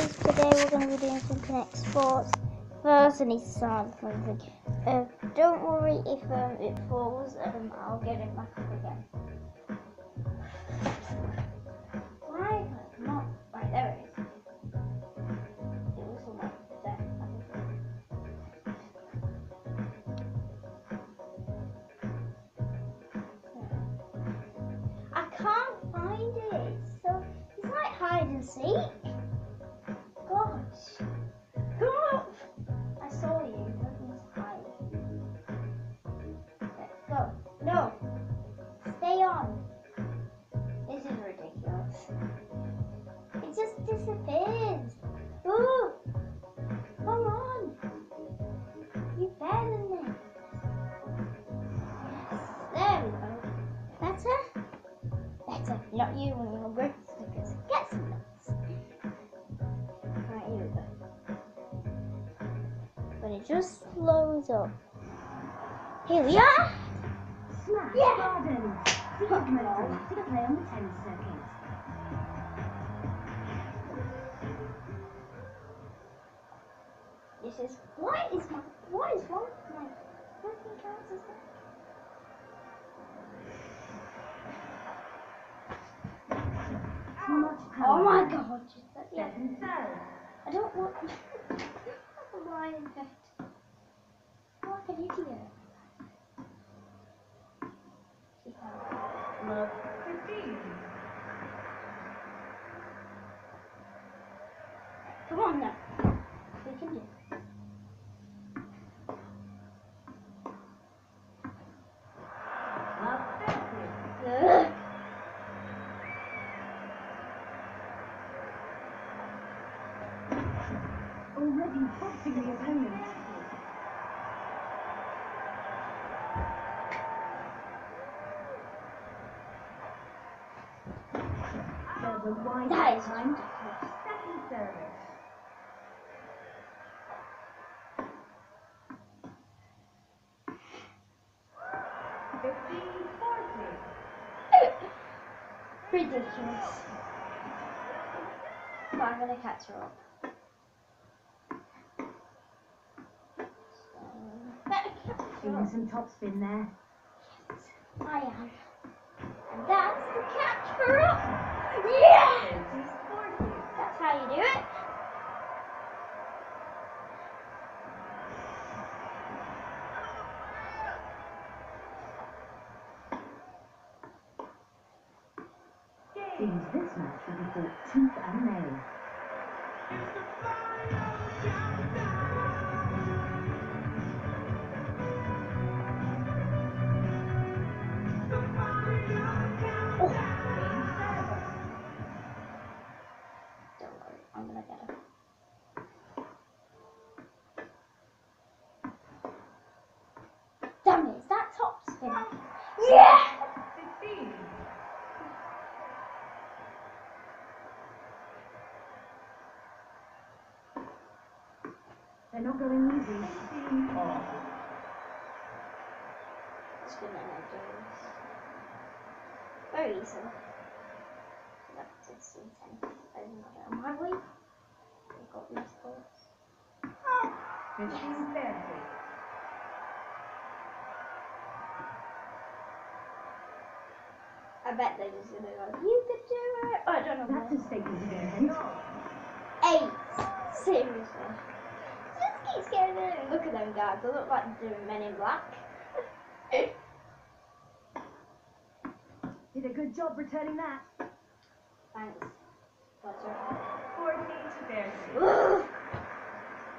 guys, today we're going to be doing some Kinect Sports. First I need to start something. Uh, don't worry if um, it falls, um, I'll get it back up again. Why? On. Right, there it is. It was. I can't find it. So it's like hide and seek. Not you when you're good stickers. Get some nuts. Right, here we go. But it just slows up. Here we are. Smash Yeah. Gardens. Secret mode to play on the tennis circuit. This is what is my what is wrong with my trousers? Too Oh my god! That, yeah. I don't want lion pet. I'm like an idiot. Love. Come on now. We can do it. Love thirty. Ugh. Already the. There's That is time. ridiculous. Second service. Fifteen forty. Ridiculous. But I'm gonna catch her up. So, better catch her some topspin there. I am. And that's the catch her up. Yes! That's how you do it. Seems this match will be fought tooth and nail. Yeah! They're not going easy. Very easy. That's it's intense. I'm not on my way. We've got these thoughts. Fifteen thirty. I bet they're just gonna go, you could do it! Oh, I don't know. That's of intent. Eight! Seriously. Just keep scaring them. Look at them guys. They look like they're doing Men in Black. Did a good job returning that. Thanks. Pleasure. Forty to thirty.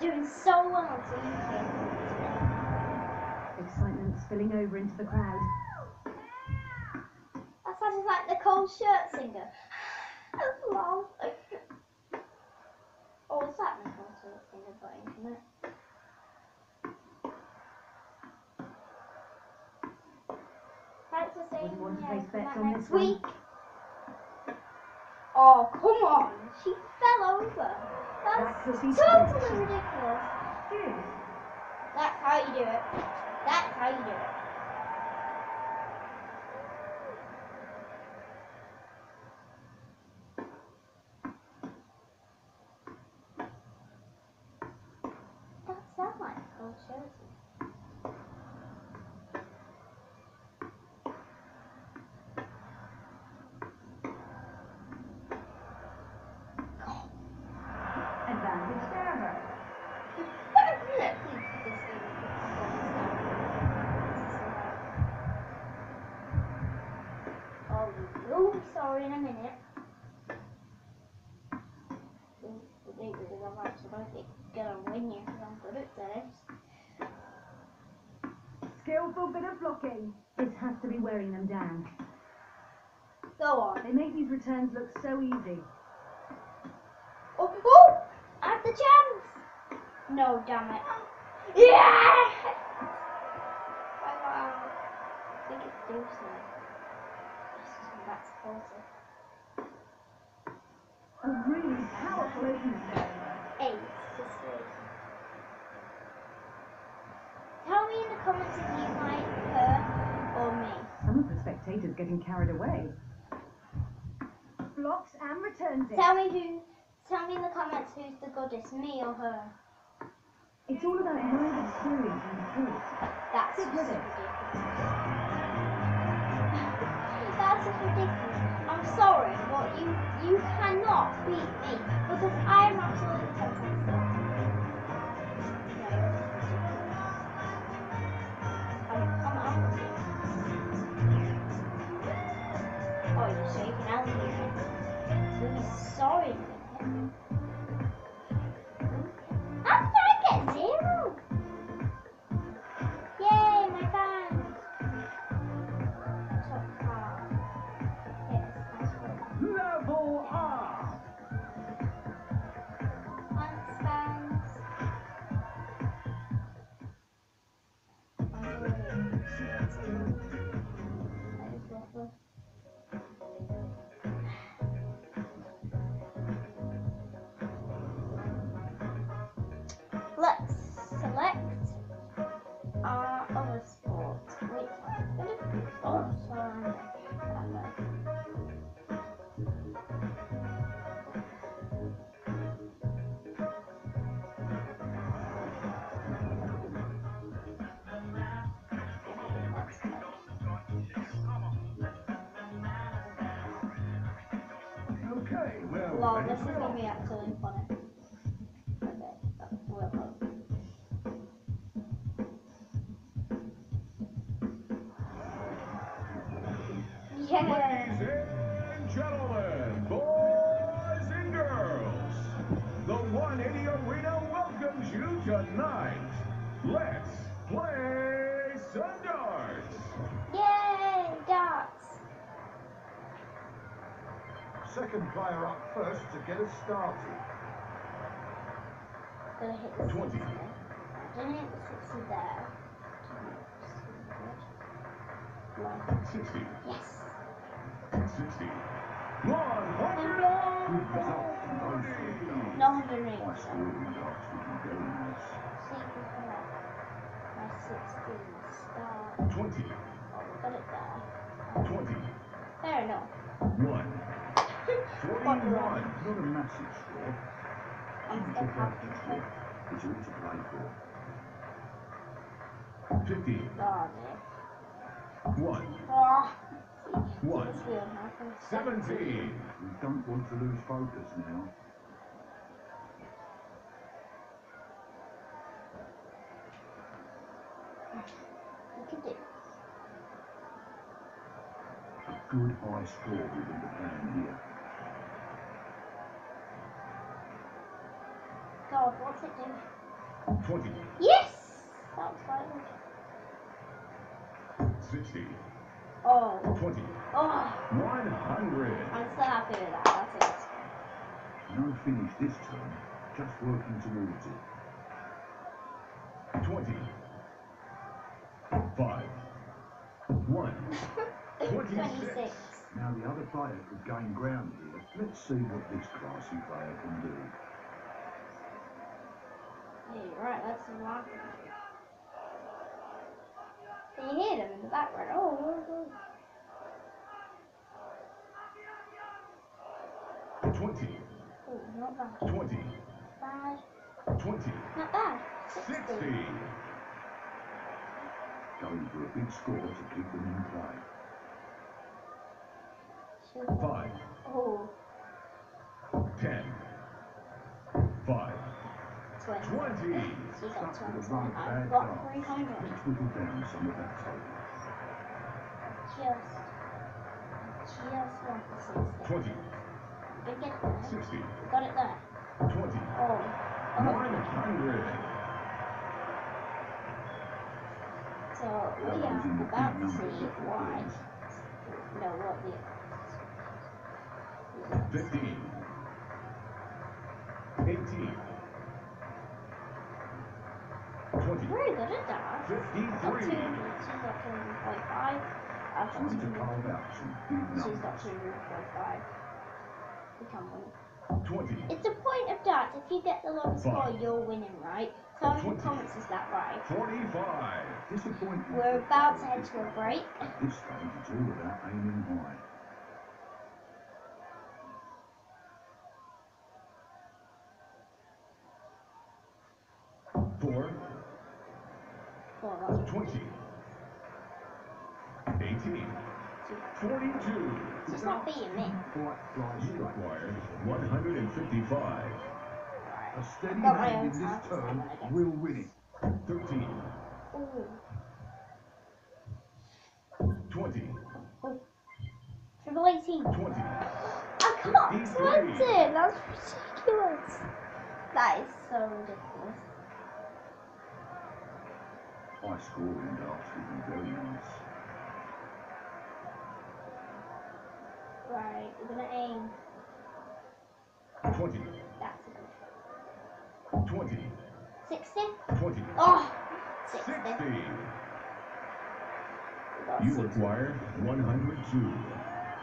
Doing so well, team. Excitement spilling over into the crowd. Sounds like the cold shirt singer. Oh, is that the cold shirt singer got internet? Thanks for saying Wouldn't want to yeah, come on next this one. Oh, come on. She fell over. That could be That's totally ridiculous. Two. That's how you do it. That's how you do it. You'll be sorry in a minute. Because I'm actually gonna win you because I'm good at this. Skillful bit of blocking. This has to be wearing them down. Go on. They make these returns look so easy. Oh, oh! I have the chance! No, damn it. Yeah! Oh, Out. I think it's. Yes, That's closer. A really powerful opening. Ace to three. Tell me in the comments if you like her or me. Some of the spectators getting carried away. Blocks and returns it. Tell me who. Tell me in the comments who's the goddess, me or her. It's all about knowing experience and thought. That's Stick just it. ridiculous. That's just ridiculous. I'm sorry, but you you cannot beat me because I am absolutely fantastic. Lol, this is go. gonna be absolutely funny. Okay, that's well done. Yeah. Ladies and gentlemen, boys and girls, the 180 Arena welcomes you tonight. Let's Second player up first to get us started. Gonna hit the 20. Gonna hit the 60 there. 60, Yes. 60, 100. Good result from those three darts. No 108. High scoring darts would be very nice. See if we can get my 60 start. 20, Oh, we got it there. 20, Fair enough. 1, 41. Not a massive score. I'm Shouldn't still check out happy. this one. It's all to play for. 50, Oh, 1, Oh. One. This wheel now from 17, We don't want to lose focus now. We can do. A good high score within the plan here. God, what's it do? 20, Yes! That was fine. 60, Oh. 20, Oh. 100. I'm so happy with that. That's it. No finish this turn, just working towards it. 20, 5, 1, 26. 26. Now the other player could gain ground here. Let's see what this classy player can do. Hey, right, let's rock it. Can you hear them in the background? Oh, oh, oh. 20, Oh, not bad. 20, Bad. 20, Not bad. 60. 60, going for a big score to keep them in play. Five. Oh. Ten. Five. 20. Twenty. She got Stuck 20. with a run of I've bad got darts. 300. Let's whittle down some of that total. Just. Just want to see this. Twenty. Get there. Sixty. Got it there. Twenty. Oh. One hundred. So we are about to see why. No, what the. Fifteen. Eighteen. Very good at that. Got two, Fifty-three. she's got 245. I've got Time to 200. out some big She's got numbers. 245. We can win. Twenty. It's the point of darts. If you get the lowest score, you're winning, right? In the Twenty. comments, is that right? Forty-five. Disappointing. We're about to head to a break. This it's all about aiming high. Well, Twenty. Eighteen. Forty-two. It's not being me. Quite fly You straight. require one hundred and fifty-five. A steady Got hand in this turn I'm gonna get- will win it. Thirteen. Ooh. Twenty. Triple 18. Twenty. I got 20! That's ridiculous. That is so ridiculous. High scoring darts would be very nice. Right, we're gonna aim. Twenty. That's a good Twenty. 60? Twenty. Oh! 60. Sixty. You 60. require one hundred two.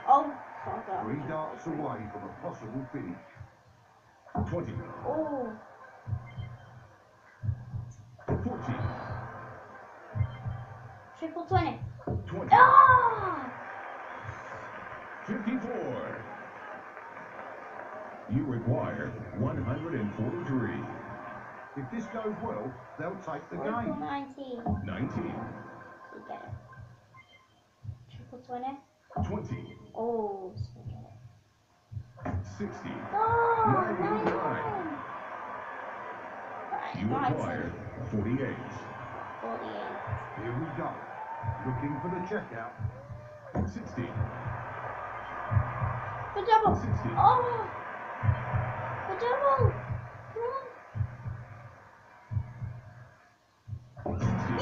Oh, fuck. Three darts away from a possible finish. Twenty. Oh, Fourteen. Triple 20. Twenty. Oh! Fifty-four. You require one hundred and forty-three. If this goes well, they'll take the game. 19. Nineteen. We get it. Triple 20. Twenty. Oh, so get it. Sixty. Oh, Ninety-nine. 99. Right, You require forty-eight. 48. Here we go. Looking for the checkout. Sixty. The double. Sixty. Oh! The double.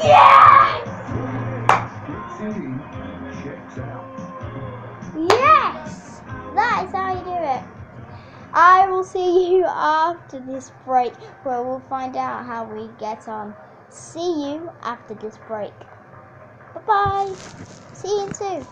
Yes! Gets checks out. Yes! That is how you do it. I will see you after this break where we'll find out how we get on. See you after this break. Bye. See you soon.